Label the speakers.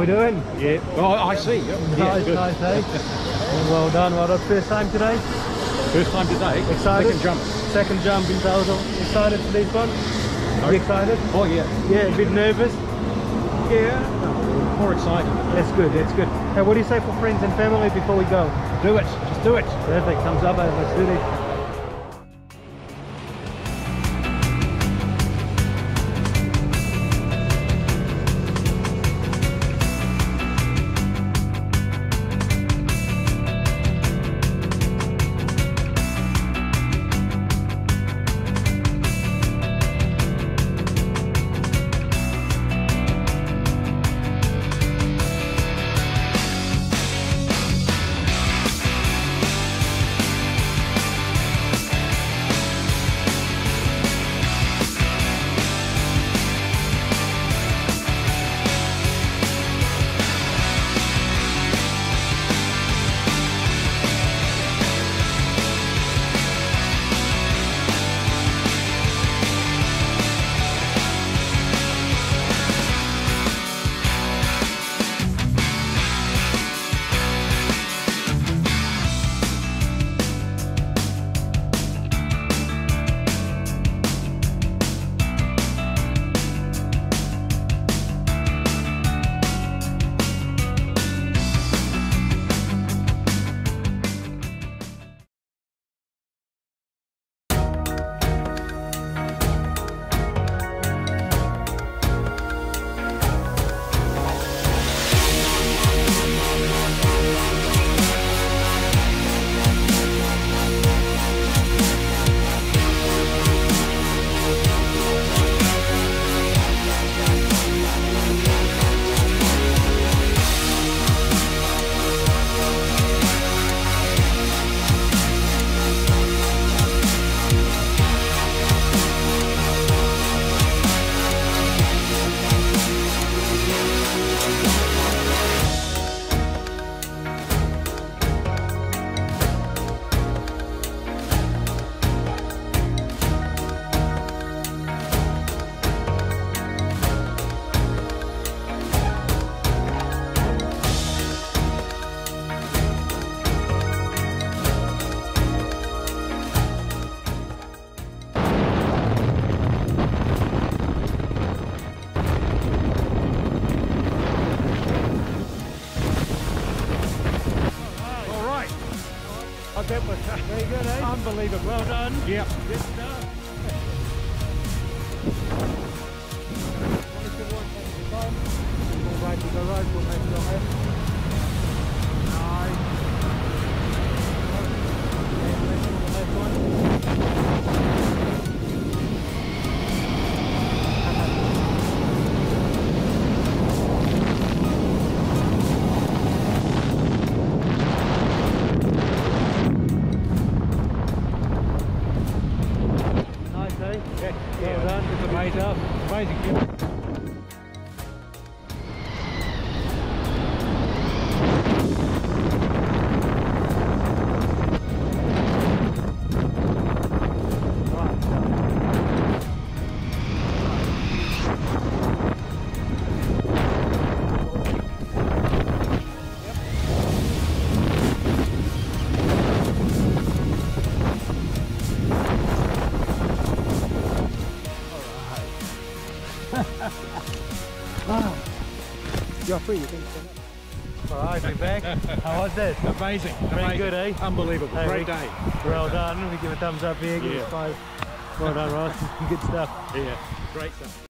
Speaker 1: we doing?
Speaker 2: Yeah. Well, I see. Yeah,
Speaker 1: nice,
Speaker 2: good.
Speaker 1: nice, eh? well done, well done. First time today?
Speaker 2: First time today.
Speaker 1: Excited?
Speaker 2: Second jump.
Speaker 1: Second jump in total. Excited for this one?
Speaker 2: No.
Speaker 1: You excited?
Speaker 2: Oh yeah.
Speaker 1: Yeah, a bit nervous?
Speaker 2: Yeah. More excited.
Speaker 1: That's good, that's good. Hey, what do you say for friends and family before we go?
Speaker 2: Do it. Just do it.
Speaker 1: Perfect, thumbs up, let's do this.
Speaker 2: That was
Speaker 1: Very good, eh?
Speaker 2: unbelievable.
Speaker 1: Well done.
Speaker 2: Yep.
Speaker 1: Good stuff. Go right, we go right, we'll make done. Good
Speaker 2: Amazing.
Speaker 1: Stuff. You're free, you can stand up. Alright, we're back. How was that?
Speaker 2: Amazing.
Speaker 1: Very
Speaker 2: Amazing.
Speaker 1: good, eh?
Speaker 2: Unbelievable.
Speaker 1: Hey,
Speaker 2: Great day.
Speaker 1: Well done. We give a thumbs up here. Give
Speaker 2: Yeah.
Speaker 1: us five. Well done, Ross. Good stuff.
Speaker 2: Yeah. Great stuff.